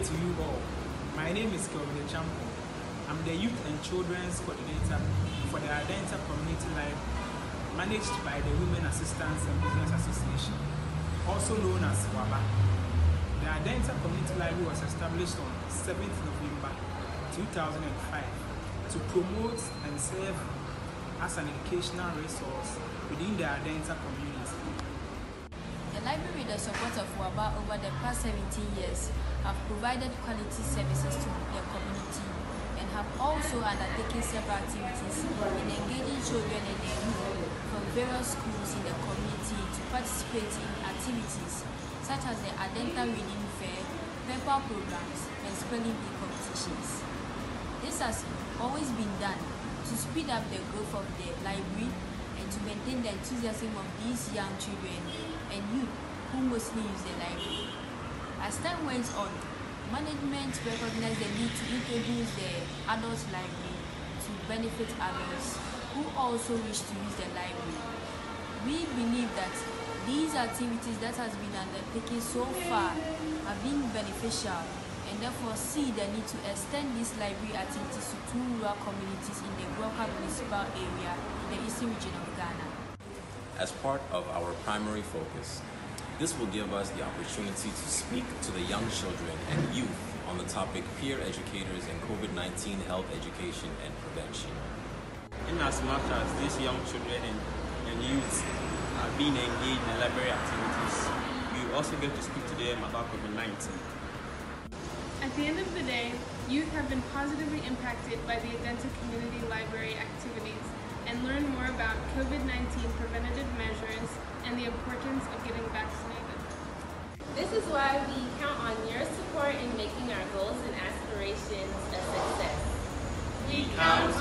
to you all. My name is Kelvin Champo. I'm the Youth and Children's Coordinator for the Adenta Community Library, managed by the Women Assistance and Business Association, also known as WABA. The Adenta Community Library was established on 7th November 2005 to promote and serve as an educational resource within the Adenta community. Library, with the support of WABA over the past 17 years, have provided quality services to the community and have also undertaken several activities in engaging children and youth from various schools in the community to participate in activities such as the Adenta Reading Fair, paper programs, and spelling bee competitions. This has always been done to speed up the growth of the library to maintain the enthusiasm of these young children and youth who mostly use the library. As time went on, management recognized the need to introduce the adult library to benefit adults who also wish to use the library. We believe that these activities that has been undertaken so far have been beneficial and therefore see the need to extend these library activities to two rural communities in the Builka municipal area in the eastern region of Ghana. As part of our primary focus, this will give us the opportunity to speak to the young children and youth on the topic peer educators and COVID-19 health education and prevention. In as much as these young children and, and youth are being engaged in library activities, we also get to speak to them about COVID-19. At the end of the day, youth have been positively impacted by the Adenta Community Library activities and learn more about COVID-19 preventative measures and the importance of getting vaccinated. This is why we count on your support in making our goals and aspirations a success. We count